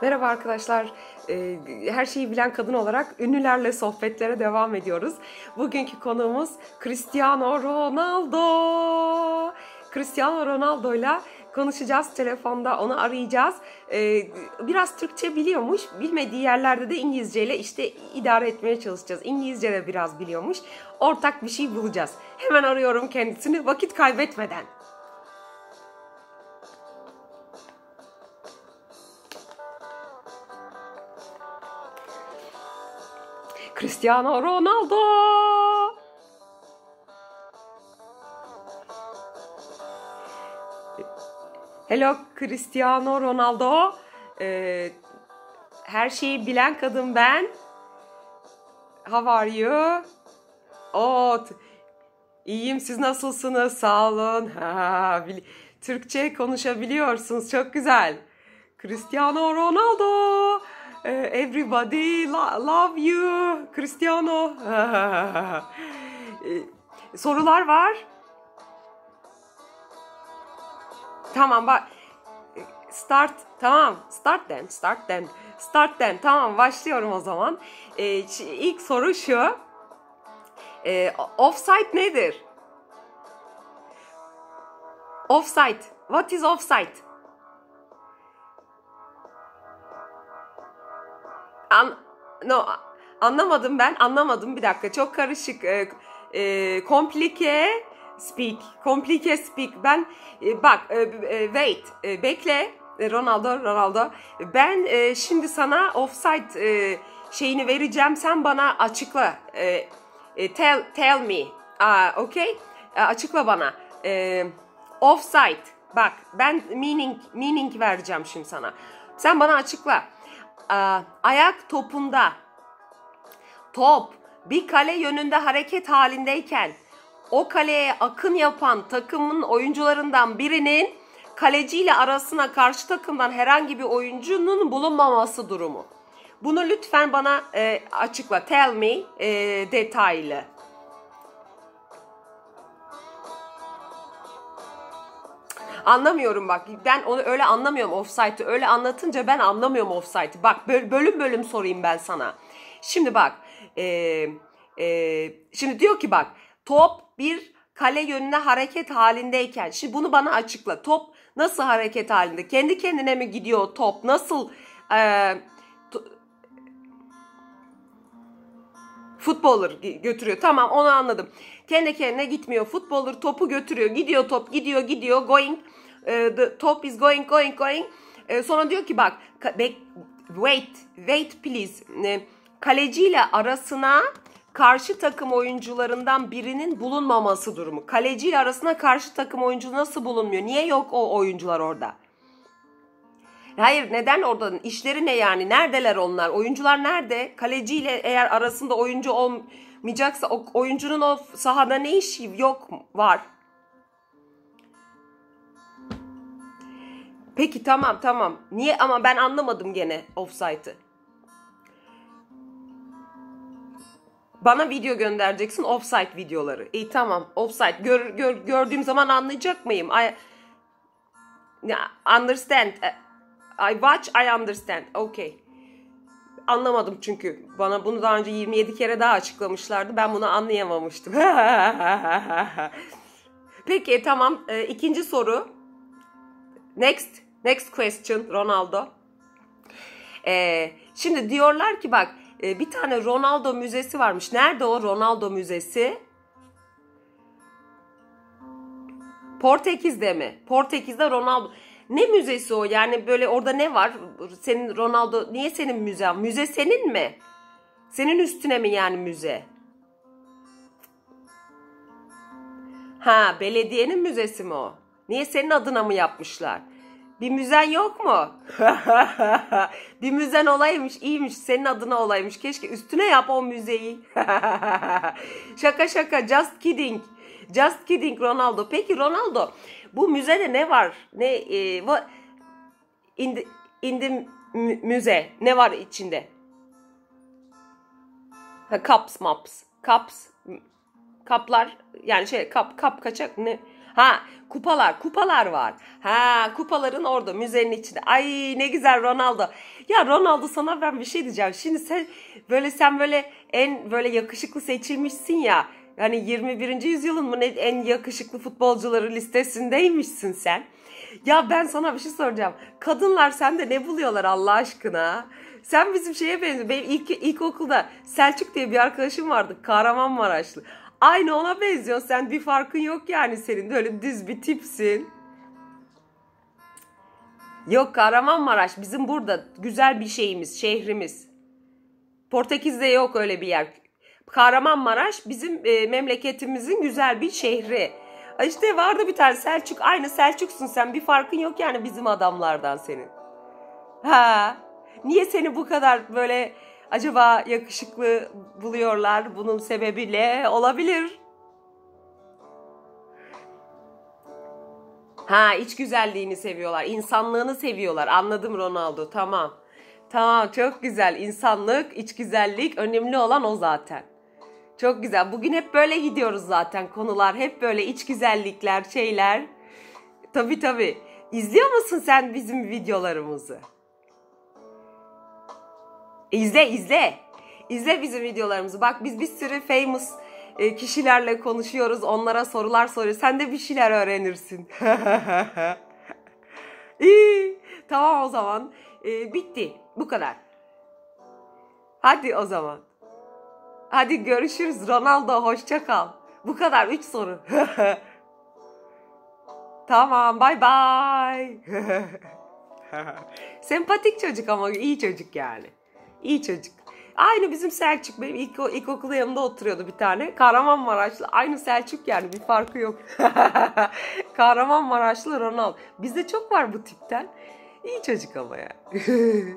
Merhaba arkadaşlar. Ee, Her şeyi bilen kadın olarak ünlülerle sohbetlere devam ediyoruz. Bugünkü konuğumuz Cristiano Ronaldo. Cristiano Ronaldo'yla konuşacağız telefonda, onu arayacağız. Ee, Biraz Türkçe biliyormuş, bilmediği yerlerde de İngilizceyle işte idare etmeye çalışacağız. İngilizce de biraz biliyormuş. Ortak bir şey bulacağız. Hemen arıyorum kendisini vakit kaybetmeden. Cristiano Ronaldo. Hello Cristiano Ronaldo. Ee, her şeyi bilen kadın ben. How are you? Oh, iyiyim siz nasılsınız? Sağ olun. Ha, Türkçe konuşabiliyorsunuz. Çok güzel. Cristiano Ronaldo. Ee, Everybody lo- love you. Cristiano. Ee, Sorular var. Tamam bak. Start. Tamam. Start then. Start then. Start then. Tamam başlıyorum o zaman. Ee, ilk soru şu. Offside nedir? Offside. What is offside? An no anlamadım ben anlamadım. Bir dakika çok karışık. E, e, komplike speak komplike speak. Ben e, bak e, e, wait e, bekle. E, Ronaldo Ronaldo. Ben e, şimdi sana offside e, şeyini vereceğim. Sen bana açıkla E, e, tell tell me. Aa, okay? E, açıkla bana. E, offside. Bak ben meaning meaning vereceğim şimdi sana. Sen bana açıkla Aa, ayak topunda top bir kale yönünde hareket halindeyken o kaleye akın yapan takımın oyuncularından birinin kaleciyle arasına karşı takımdan herhangi bir oyuncunun bulunmaması durumu. Bunu lütfen bana e, açıkla. Tell me e, detaylı. Anlamıyorum bak. Ben onu öyle anlamıyorum offside'ı. Öyle anlatınca ben anlamıyorum offside'ı. Bak böl- bölüm bölüm sorayım ben sana. Şimdi bak. e, e, şimdi diyor ki bak. Top bir kale yönüne hareket halindeyken. Şimdi bunu bana açıkla. Top nasıl hareket halinde? Kendi kendine mi gidiyor top? Nasıl e, Futbolur götürüyor. Tamam onu anladım. Kendi kendine gitmiyor. Futbolur topu götürüyor. Gidiyor top gidiyor gidiyor. Going. e, the top is going going going. E, sonra diyor ki bak wait wait please. E, kaleciyle arasına karşı takım oyuncularından birinin bulunmaması durumu. Kaleciyle arasına karşı takım oyuncu nasıl bulunmuyor? Niye yok o oyuncular orada? Hayır neden orada? İşleri ne yani? Neredeler onlar? Oyuncular nerede? Kaleciyle eğer arasında oyuncu olmayacaksa o oyuncunun o sahada ne işi yok var? Peki tamam tamam. Niye ama ben anlamadım gene offside'ı. Bana video göndereceksin offside videoları. İyi tamam offside gör, gör, gördüğüm zaman anlayacak mıyım? I, understand. I watch, I understand. Okay. Anlamadım çünkü. Bana bunu daha önce 27 kere daha açıklamışlardı. Ben bunu anlayamamıştım. Peki tamam. Ee, ikinci soru. Next. Next question Ronaldo. Ee, şimdi diyorlar ki bak e, bir tane Ronaldo müzesi varmış. Nerede o Ronaldo müzesi? Portekiz'de mi? Portekiz'de Ronaldo. Ne müzesi o? Yani böyle orada ne var? Senin Ronaldo niye senin müze? Müze senin mi? Senin üstüne mi yani müze? Ha, belediyenin müzesi mi o? Niye senin adına mı yapmışlar? Bir müzen yok mu? bir müzen olaymış, iyiymiş. Senin adına olaymış. Keşke üstüne yap o müzeyi. şaka şaka, just kidding. Just kidding Ronaldo. Peki Ronaldo, bu müzede ne var? Ne e, what, in the, müze ne var içinde? Ha, cups maps. Cups. Kaplar yani şey kap kap kaçak ne? Ha kupalar kupalar var. Ha kupaların orada müzenin içinde. Ay ne güzel Ronaldo. Ya Ronaldo sana ben bir şey diyeceğim. Şimdi sen böyle sen böyle en böyle yakışıklı seçilmişsin ya. Hani 21. yüzyılın mı en yakışıklı futbolcuları listesindeymişsin sen. Ya ben sana bir şey soracağım. Kadınlar sende ne buluyorlar Allah aşkına? Sen bizim şeye benziyor. Benim ilk ilkokulda Selçuk diye bir arkadaşım vardı. Kahramanmaraşlı. Aynı ona benziyorsun. Sen bir farkın yok yani senin de öyle düz bir tipsin. Yok Kahramanmaraş bizim burada güzel bir şeyimiz, şehrimiz. Portekiz'de yok öyle bir yer. Kahramanmaraş bizim e, memleketimizin güzel bir şehri. İşte vardı bir tane Selçuk. Aynı Selçuksun sen. Bir farkın yok yani bizim adamlardan senin. Ha. Niye seni bu kadar böyle acaba yakışıklı buluyorlar? Bunun sebebiyle olabilir. Ha iç güzelliğini seviyorlar. insanlığını seviyorlar. Anladım Ronaldo. Tamam. Tamam çok güzel. İnsanlık, iç güzellik önemli olan o zaten. Çok güzel. Bugün hep böyle gidiyoruz zaten konular. Hep böyle iç güzellikler, şeyler. Tabii tabii. İzliyor musun sen bizim videolarımızı? İzle izle. İzle bizim videolarımızı. Bak biz bir sürü famous e, kişilerle konuşuyoruz. Onlara sorular soruyoruz. Sen de bir şeyler öğrenirsin. İyi. Tamam o zaman. E, bitti. Bu kadar. Hadi o zaman. Hadi görüşürüz Ronaldo hoşça kal. Bu kadar 3 soru. tamam bay bay. Sempatik çocuk ama iyi çocuk yani. İyi çocuk. Aynı bizim Selçuk benim ilk, ilkokul yanında oturuyordu bir tane. Kahramanmaraşlı aynı Selçuk yani bir farkı yok. Kahramanmaraşlı Ronaldo. Bizde çok var bu tipten. İyi çocuk ama ya.